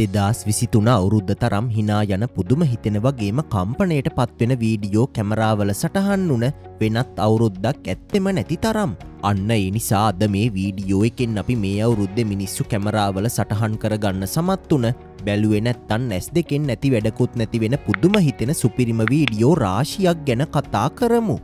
දෙදස් විසිතුන අවුරුද්ධ තරම් හිනා යන පුදුම හිතෙන වගේම කම්පනයට පත්වෙන වීඩියෝ කැමරාවල සටහන් වුන වෙනත් අවුරුද්දක් ඇත්තෙම නැති තරම්. අන්න ඒ නිසා අද මේ වීඩියෝ එකෙන් අපි මේ අවුරුද්ධ මිනිස්සු කැමරාවල සටහන් කරගන්න සමත් වන බැලුවෙන තන් ඇස් දෙකෙන් නැති වැඩකුත් නැති වෙන පුදුම හිතෙන සුපිරිම වීඩියෝ රාශියක් ගැන කතා කරමු.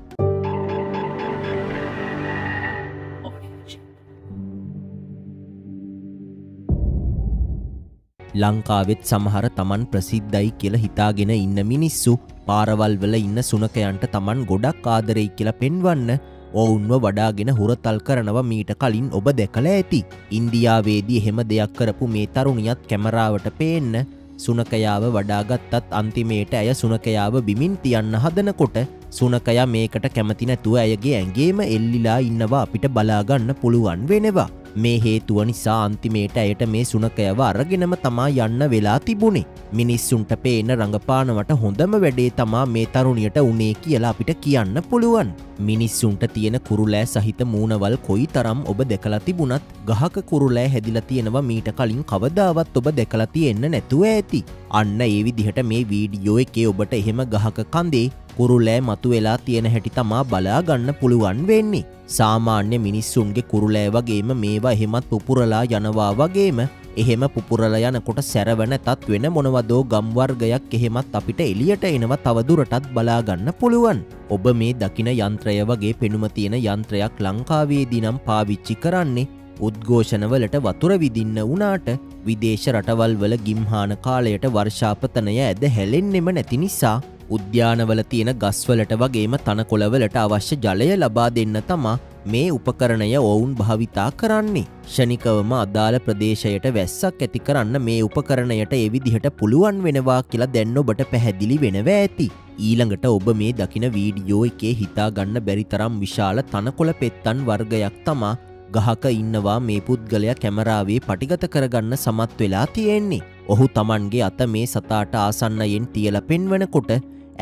ලංකාවෙත් සමහර තමන් ප්‍රසිද්ධයි කියල හිතාගෙන ඉන්න මිනිස්සු පාරවල් වල ඉන්න සුනකයන්ට තමන් ගොඩක් ආදරෙයි කියලා පෙන්වන්න ඔවුන්ව වඩාගෙන හුරතල් කරනව මීට කලින් ඔබ දැකල ඇති. ඉන්දියාවේදී එහෙම දෙයක් කරපු මේ තරුණියත් කැමරාවට පේන්න සුනකයාව වඩාගත්තත් අන්තිමේට ඇය සුනකයාව බිමින් තියන්න හදනකොට සුනකයා මේකට කැමති නැතුව ඇයගේ ඇගේම එල්ලිලා ඉන්නවා අපිට බලාගන්න පුළුවන් වෙනවා. මේ හේතුව නිසා අන්තිමේට ඇයට මේ සුනකයව අරගෙනම තමා යන්න වෙලා තිබුණේ. මිනිස්සුන්ට පේන රඟපානවට හොඳම වැඩේ තමා මේ තරුණියට උනේ කියලා අපිට කියන්න පුළුවන්. මිනිස්සුන්ට තියෙන කුරුලෑ සහිත මූුණවල් කොයි තරම් ඔබ දෙකලා තිබුණත් ගහක කුරුලෑ හැදිල තියෙනවා මීට කලින් කවදාවත් ඔබ දෙකලා තියෙන්න නැතුව ඇති. අන්න ඒ විදිහට මේ වීඩියෝ එකේ ඔබට එහෙම ගහක කන්දේ කුරුලෑ මතු වෙලා තියෙන හැටි තමා බලා ගන්න පුළුවන් වෙන්නේ. සාමාන්‍ය මිනිස්සුන්ගේ කුරුලෑ වගේම මේවා එහෙමත් පුපුරලා යනවා වගේම එහෙම පුපුරල යනකොට සැරවන තත් වෙන මොනවදෝ ගම්වර්ගයක් එහෙමත් අපිට එලියට එනවා තවදුරටත් බලාගන්න පුළුවන්. ඔබ මේ දකින යන්ත්‍රය වගේ පෙනුම තියෙන යන්ත්‍රයක් ලංකාවේදී නම් පාවිච්චි කරන්නේ උද්ඝෝෂණවලට වතුර විදින්න වනාට විදේශ රටවල් වල ගිම්හාන කාලයට වර්ෂාපතනය ඇද හැලෙන්නෙම නැති නිසා උද්‍යානවල තියෙන ගස්වලට වගේම තනකොළවලට අවශ්‍ය ජලය ලබා දෙන්න තමා මේ උපකරණය ඔවුන් භාවිතා කරන්නේ. ෂනිකවම අදාළ ප්‍රදේශයට වැස්සක් ඇති කරන්න මේ උපකරණයට එවිදිහට පුළුවන් වෙනවා කියලා දැන්න ඔබට පැහැදිලි වෙනව ඇති. ඊළඟට ඔබ මේ දකින වීඩියෝ එකේ හිතා ගන්න බැරිතරම් විශාල තනකොළ පෙත්තන් වර්ගයක් තමා ගහක ඉන්නවා මේ පුද්ගලයා කැමරාවේ පටිගත කරගන්න සමත් වෙලා තියෙන්නේ. ඔහු තමන්ගේ අත මේ සතාට ආසන්නයෙන් තියල පෙන්වනකොට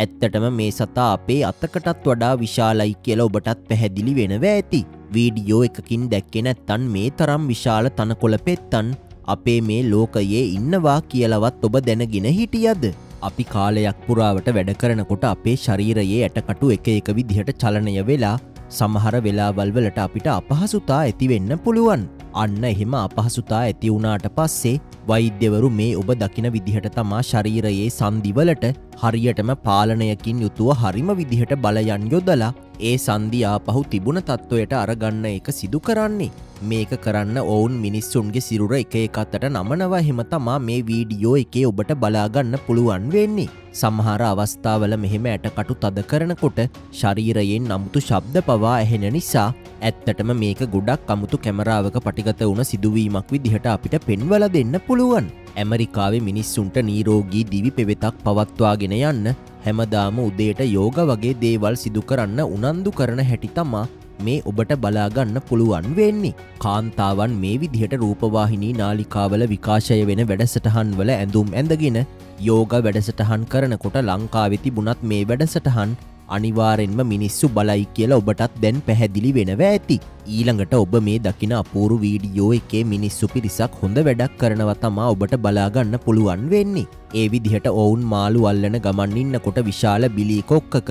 ඇත්තටම මේ සතා අපේ අතකටත් වඩා විශාලයි කියල ඔබටත් පැහැදිලි වෙනව ඇති. වීඩියෝ එකකින් දැක්කෙ නැත්තන් මේ තරම් විශාල තනකොළ පෙත්තන් අපේ මේ ලෝකයේ ඉන්නවා කියලවත් ඔබ දැනගෙන හිටියද. අපි කාලයක් පුරාවට වැඩ කරනකොට අපේ ශරීරයේ ඇටකටු එක එක විදිහට චලනය වෙලා සමහර වෙලාවල් වලට අපිට අපහසුතා ඇතිවෙන්න පුළුවන්. අන්න එහෙම අපහසුතා ඇති වුණාට පස්සේ වෛද්‍යවරු මේ ඔබ දකින විදිහට තමා ශරීරයේ සන්දිවලට හරියටම පාලනයකින් යුතුව හරිම විදිහට බලයන් යොදලා ඒ සන්ධයා පහු තිබුණ තත්ත්වයට අරගන්න එක සිදු කරන්නේ. මේක කරන්න ඔවුන් මිනිස්සුන්ගේ සිරුර එක එකත්තට නමනවා හෙම තමා මේ වීඩියෝ එකේ ඔබට බලාගන්න පුළුවන් වෙන්නේ. සමහර අවස්ථාවල මෙහෙම ඇටකටු තද කරනකොට ශරීරයෙන් නමුතු ශබ්ද පවා ඇහෙන නිසා ඇත්තටම මේක ගොඩක් අමුතු කැමරාවක පටිගත වුණ සිදුවීමක් විදිහට අපිට පෙන්වල දෙන්න පුළුවන්. ඇමරිකාවේ මිනිස්සුන්ට නීරෝගී දිවි පෙවෙතක් පවත්වාගෙන යන්න හැමදාම උදේට යෝග වගේ දේවල් සිදු කරන්න උනන්දු කරන හැටි තමා මේ ඔබට බලාගන්න පුළුවන් වෙන්නේ. කාන්තාවන් මේ විදිහට රූපවාහිනී නාලිකාවල විකාශය වෙන වැඩසටහන් වල ඇඳුම් ඇඳගෙන යෝග වැඩසටහන් කරනකොට ලංකාවෙති බුණත් මේ වැඩසටහන් අනිවාරෙන්ම මිනිස්සු බලයි කියලා ඔබටත් දැන් පැහැදිලි වෙනව ඇති. ඊළඟට ඔබ මේ දකින අපූරු වීඩියෝ එකේ මිනිස්සු පිරිසක් හොඳ වැඩක් කරනව තමා ඔබට බලාගන්න පුළුවන් වෙන්නේ. ඒ විදිහට ඔවුන් මාළු අල්ලන ගමන්ඉන්නකොට විශාල බිලිකොක්කක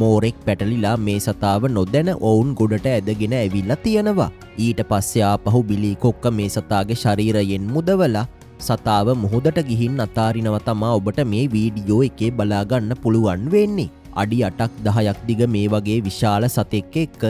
මෝරෙක් පැටලිලා මේ සතාව නොදැන ඔවුන් ගොඩට ඇදගෙන ඇවිල්ල තියෙනවා. ඊට පස්සයා පහු බිලිකොක්ක මේ සතාගේ ශරීරයෙන් මුදවලා සතාව මුහොදට ගිහින් අතාරිනව තමා ඔබට මේ වීඩියෝ එකේ බලාගන්න පුළුවන් වෙන්නේ. අඩි අටක් දහයක් දිග මේ වගේ විශාල සතෙක් එක්ක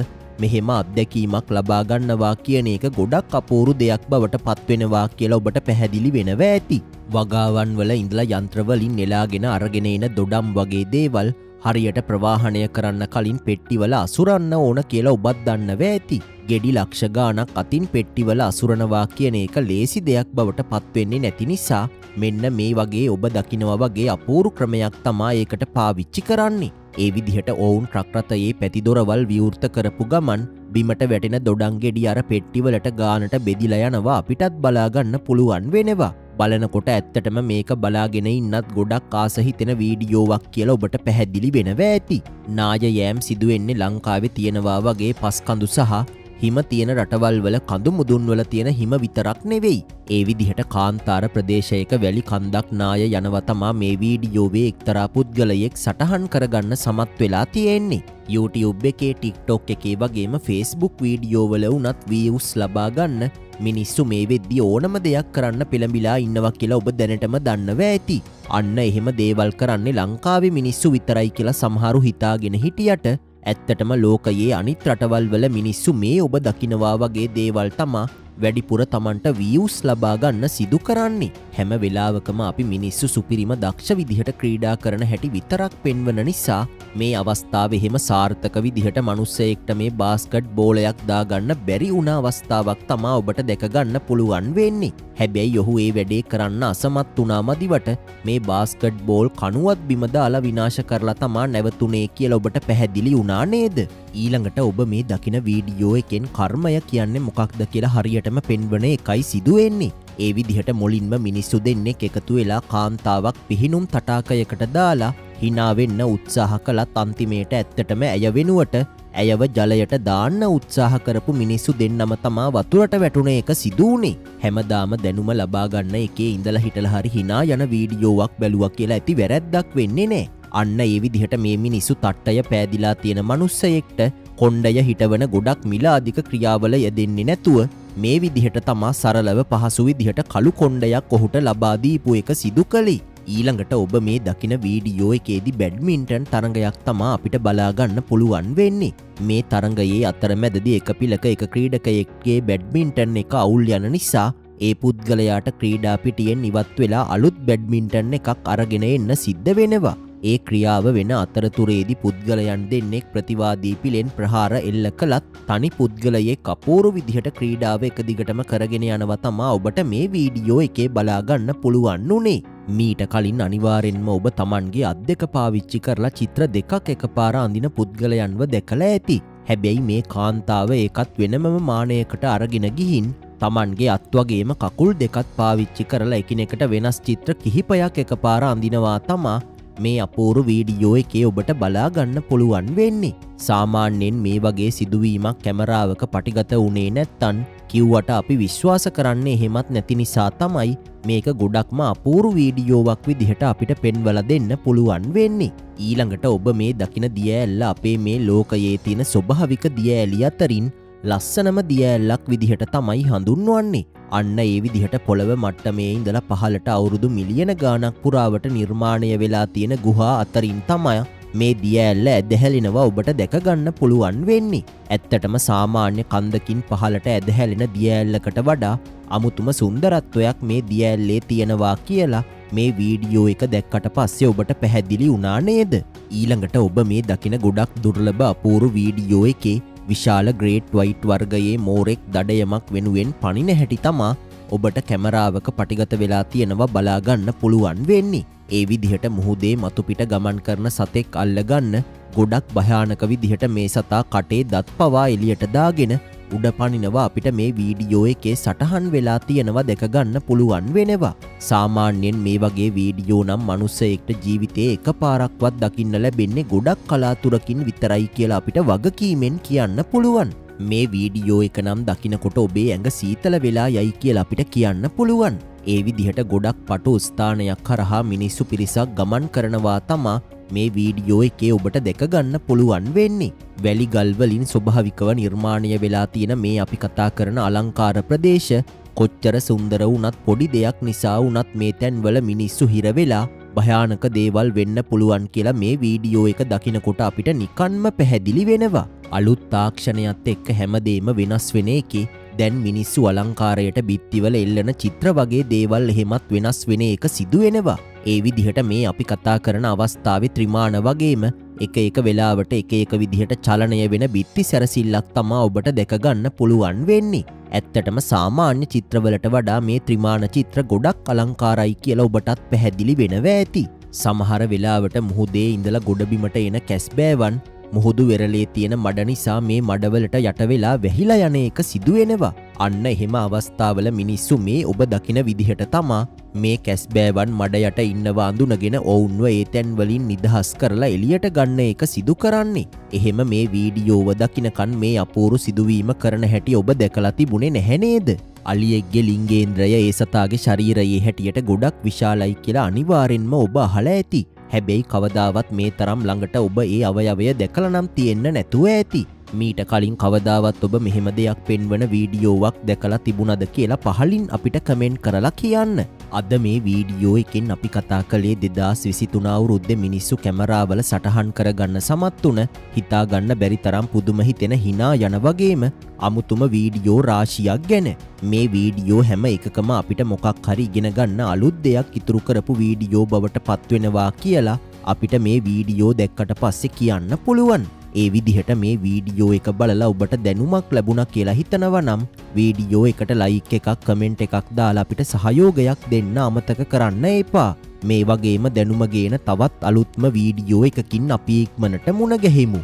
මෙහෙම අත්දැකීමක් ලබාගන්නවා කියන එක ගොඩක් අපූරු දෙයක් බවට පත්වෙනවා කියලා ඔබට පැහැදිලි වෙනව ඇති. වගාවන් වල ඉඳලා යන්ත්‍රවලින් නෙලාගෙන අරගෙන එන දොඩම් වගේ දේවල් හරියට ප්‍රවාහණය කරන්න කලින් පෙට්ටිවල අසුරන්න ඕන කියලා ඔබත් දන්නව ඇති. ගෙඩි ලක්ෂගානක් අතින් පෙට්ටිවල අසුරනවා කියන එක ලේසි දෙයක් බවට පත්වෙන්නේ නැති නිසා මෙන්න මේ වගේ ඔබ දකිනව වගේ අපූරු ක්‍රමයක් තමා ඒකට පාවිච්චි කරන්නේ. ඒ විදිහට ඔවුන් ට්‍රක්රතයේ පැතිදොරවල් විවෘත කරපු ගමන් බිමට වැටෙන දොඩන්ගෙඩි අර පෙට්ටිවලට ගානට බෙදිල යනවා අපිටත් බලාගන්න පුළුවන් වෙනවා. බලනකොට ඇත්තටම මේක බලාගෙන ඉන්නත් ගොඩක් ආසහිතෙන වීඩියෝවක් කියල ඔබට පැහැදිලි වෙනව ඇති. නාය යෑම් සිදුවෙන්නේ ලංකාවෙ තියෙනවා වගේ පස්කඳු සහ හිම තියෙන රටවල් වල කඳු මුදුන්වල තියෙන හිම විතරක් නෙවෙයි. ඒ විදිහට කාන්තාර ප්‍රදේශයක වැලි කන්දක් නාය යනවතමා මේ වීඩියෝවේ එක්තරා පුද්ගලයෙක් සටහන් කරගන්න සමත් වෙලා තියෙන්නේ. YouTube එකේ ටික්ටොක් එකේ වගේම ෆස්බුක් වීඩියෝවල වනත් වීවස් ලබාගන්න මිනිස්සු මේ වෙද්දි ඕනම දෙයක් කරන්න පෙළඹිලා ඉන්නවා කියලා ඔබ දැනටම දන්නව ඇති. අන්න එහෙම දේවල් කරන්නේ ලංකාවේ මිනිස්සු විතරයි කියලා සමහරු හිතාගෙන හිටියට ඇත්තටම ලෝකයේ අනිත් රටවල් වල මිනිස්සු මේ ඔබ දකිනවා වගේ දේවල් තමා වැඩිපුර තමන්ට වියස් ලබාගන්න සිදු කරන්නේ. හැම වෙලාවකම අපි මිනිස්සු සුපිරිම දක්ෂ විදිහට ක්‍රීඩා කරන හැටි විතරක් පෙන්වන නිසා මේ අවස්ථාව එහෙම සාර්ථක විදිහට මනුස්සයෙක්ට මේ බාස්කට් බෝලයක් දාගන්න බැරි වුණ අවස්ථාවක් තමා ඔබට දැකගන්න පුළුවන් වෙන්නේ. හැබැයි ඔහු ඒ වැඩේ කරන්න අසමත් වනා මදිවට මේ බාස්කට් බෝල් කනුවත් බිමදාලා විනාශ කරලා තමා නැවතුනේ කියල ඔබට පැහැදිලි වුණා නේද. ඊළඟට ඔබ මේ දකින වීඩියෝ එකෙන් කර්මය කියන්නේ මොකක්ද කියලා හරියටම පෙන්වන එකයි සිදුවෙන්නේ. ඒ විදිහට මුලින්ම මිනිස්සු දෙන්නෙක් එකතු වෙලා කාන්තාවක් පිහිනුම් තටාකයකට දාලා හිනාවෙන්න උත්සාහ කළත් අන්තිමේට ඇත්තටම ඇය වෙනුවට ඇයව ජලයට දාන්න උත්සාහ කරපු මිනිස්සු දෙන්නම තමා වතුරට වැටුණ එක සිදුවනේ හැමදාම දැනුම ලබාගන්න එකේ ඉඳල හිටල හරි හිනා යන වීඩියෝවක් බැලුවක් කියලා ඇති වැරැද්දක් වෙන්නේ නෑ. අන්න ඒ විදිහට මේ මිනිස්සු තට්ටය පෑදිලා තියෙන මනුස්සයෙක්ට කොණ්ඩය හිටවන ගොඩක් මිලාධික ක්‍රියාවල යෙදෙන්නේ නැතුව මේ විදිහට තමා සරලව පහසු විදිහට කළු කොණ්ඩයක් ඔහුට ලබාදීපු එක සිදු කළේ. ඊළඟට ඔබ මේ දකින වීඩියෝ එකේදි බැඩ්මින්ටන් තරඟයක් තමා අපිට බලාගන්න පුළුවන් වෙන්නේ. මේ තරඟයේ අතර මැදදි එක පිලක එක ක්‍රීඩකයෙක්ගේ බැඩ්මින්ටන් එක අවුල් යන නිසා ඒ පුද්ගලයාට ක්‍රීඩා පිටියෙන් ඉවත් වෙලා අලුත් බැඩ්මින්ටන් එකක් අරගෙන එන්න සිද්ධ වෙනවා. ඒ ක්‍රියාව වෙන අතරතුරේදි පුද්ගලයන් දෙන්නෙක් ප්‍රතිවාදී පිලෙන් ප්‍රහාර එල්ල කළත් තනි පුද්ගලයේ කපෝරු විදිහට ක්‍රීඩාව එක දිගටම කරගෙන යනව තමා ඔබට මේ වීඩියෝ එකේ බලාගන්න පුළුවන් වනේ. මීට කලින් අනිවාරෙන්ම ඔබ තමන්ගේ අත් දෙක පාවිච්චි කරලා චිත්‍ර දෙකක් එක පාර අඳින පුද්ගලයන්ව දැකළ ඇති. හැබැයි මේ කාන්තාව ඒකත් වෙනමම මානයකට අරගෙන ගිහින් තමන්ගේ අත්වගේම කකුල් දෙකත් පාවිච්චි කරලා එකිනෙකට වෙනස් චිත්‍ර කිහිපයක් එක පාර අඳිනවා තමා මේ අපූරු වීඩියෝ එකේ ඔබට බලාගන්න පුළුවන් වෙන්නේ. සාමාන්‍යයෙන් මේ වගේ සිදුවීමක් කැමරාවක පටිගත වනේ නැත්තන් කිව්වට අපි විශ්වාස කරන්නේ එහෙමත් නැති නිසා තමයි මේක ගොඩක්ම අපූරු වීඩියෝවක් විදිහට අපිට පෙන්වල දෙන්න පුළුවන් වෙන්නේ. ඊළඟට ඔබ මේ දකින දියඇල්ල අපේ මේ ලෝකයේ තියෙන ස්වභාවික දියඇලි අතරින් ලස්සනම දියඇල්ලක් විදිහට තමයි හඳුන්වන්නේ. අන්න ඒ විදිහට පොළව මට්ටමේ ඉඳලා පහලට අවුරුදු මිලියන ගානක් පුරාවට නිර්මාණය වෙලා තියෙන ගුහා අතරින් තමයි මේ දියඇල්ල ඇදහැලෙනවා ඔබට දැකගන්න පුළුවන් වෙන්නේ. ඇත්තටම සාමාන්‍ය කන්දකින් පහලට ඇදහැලෙන දියඇල්ලකට වඩා අමුතුම සුන්දරත්වයක් මේ දියඇල්ලේ තියෙනවා කියලා මේ වීඩියෝ එක දැක්කට පස්සේ ඔබට පැහැදිලි වුණා නේද. ඊළඟට ඔබ මේ දකින ගොඩක් දුර්ලභ අපූරු වීඩියෝ එකේ විශාල ග්‍රේට් වයිට් වර්ගයේ මෝරෙක් දඩයමක් වෙනුවෙන් පනින හැටි තමා ඔබට කැමරාවක පටිගත වෙලා තියෙනවා බලාගන්න පුළුවන් වෙන්නේ. ඒ විදිහට මුහුදේ මතුපිට ගමන් කරන සතෙක් අල්ලගන්න ගොඩක් භයානක විදිහට මේ සතා කටේ දත් පවා එලියට දාගෙන උඩ පනිනවා අපිට මේ වීඩියෝ එකේ සටහන් වෙලා තියෙනවා දැකගන්න පුළුවන් වෙනවා. සාමාන්‍යයෙන් මේ වගේ වීඩියෝ නම් මනුස්සයෙක්ට ජීවිතය එක පාරක්වත් දකින්න ලැබෙන්නේ ගොඩක් කලාතුරකින් විතරයි කියලා අපිට වගකීමෙන් කියන්න පුළුවන්. මේ වීඩියෝ එක නම් දකිනකොට ඔබේ ඇඟ සීතල වෙලා යයි කියලා අපිට කියන්න පුළුවන්. ඒ විදිහට ගොඩක් පටු ස්ථානයක් කරහා මිනිස්සු පිරිසක් ගමන් කරනවා තමා මේ වීඩියෝ එකේ ඔබට දෙකගන්න පුළුවන් වෙන්නේ. වැලි ගල්වලින් ස්වභාවිකව නිර්මාණය වෙලා තියෙන මේ අපි කතා කරන අලංකාර ප්‍රදේශ කොච්චර සුන්දර වනත් පොඩි දෙයක් නිසා වනත් මේ තැන්වල මිනිස්සු හිරවෙලා භයානක දේවල් වෙන්න පුළුවන් කියලා මේ වීඩියෝ එක දකිනකොට අපිට නිකන්ම පැහැදිලි වෙනවා. අලුත් තාක්ෂණයත් එක්ක හැමදේම වෙනස් වෙන එකේ දැන් මිනිස්සු අලංකාරයට බිත්තිවල එල්ලන චිත්‍ර වගේ දේවල් එහෙමත් වෙනස් වෙන එක සිදුවෙනවා. ඒ විදිහට මේ අපි කතා කරන අවස්ථාව ත්‍රිමාණ වගේම එක එක වෙලාවට එක එක විදිහට චලනය වෙන බිත්ති සැරසිල්ලක් තමා ඔබට දෙකගන්න පුළුවන් වෙන්නේ. ඇත්තටම සාමාන්‍ය චිත්‍රවලට වඩා මේ ත්‍රිමාණ චිත්‍ර ගොඩක් අලංකාරයි කියලා ඔබටත් පැහැදිලි වෙනව ඇති. සමහර වෙලාවට මුහුදේ ඉඳලා ගොඩබිමට එන කැස්බෑවන් මුහුදු වෙරලේ තියෙන මඩ නිසා මේ මඩවලට යටවෙලා වැහිලා යන එක සිදුවෙනවා. අන්න එහෙම අවස්ථාවල මිනිස්සු මේ ඔබ දකින විදිහට තමා මේ කැස්බෑවන් මඩ යට ඉන්නවා අඳුනගෙන ඔවුන්ව ඒතැන්වලින් නිදහස් කරලා එලියට ගන්න එක සිදු කරන්නේ. එහෙම මේ වීඩියෝව දකිනකන් මේ අපූරු සිදුවීම කරන හැටි ඔබ දැකලා තිබුණේ නැහැනේද. අලියෙක්ගේ ලිංගේන්ද්‍රය ඒ සතාගේ ශරීරයේ හැටියට ගොඩක් විශාලයි කියලා අනිවාරෙන්ම ඔබ අහල ඇති. හැබැයි කවදාවත් මේ තරම් ළඟට ඔබ ඒ අවයවය දැකල නම් තියෙන්න නැතුව ඇති. මීට කලින් කවදාවත් ඔබ මෙහෙම දෙයක් පෙන්වන වීඩියෝවක් දැකලා තිබුණද කියලා පහලින් අපිට කමෙන්ට් කරලා කියන්න. අද මේ වීඩියෝ එකින් අපි කතා කළේ දෙදස් විසිතුනාවුරුද්ධ මිනිස්සු කැමරාවල සටහන් කරගන්න සමත් වන හිතාගන්න බැරි තරම් පුදුම හිතෙන හිනා යන වගේම අමුතුම වීඩියෝ රාශියක් ගැන මේ වීඩියෝ හැම එකකම අපිට මොකක් හරි ඉගෙන ගන්න අලුත් දෙයක් ඉතුරු කරපු වීඩියෝ බවට පත්වෙනවා කියලා අපිට මේ වීඩියෝ දැක්කට පස්සෙ කියන්න පුළුවන්. ඒ විදිහට මේ වීඩියෝ එක බලලා ඔබට දැනුමක් ලැබුණ කියලා හිතනව නම් වීඩියෝ එකට ලයික් එකක් කමෙන්ට් එකක් දාලා අපිට සහයෝගයක් දෙන්න අමතක කරන්න එපා. මේ වගේම දැනුමගේන තවත් අලුත්ම වීඩියෝ එකකින් අපි ඉක්මනට මුණගැහෙමු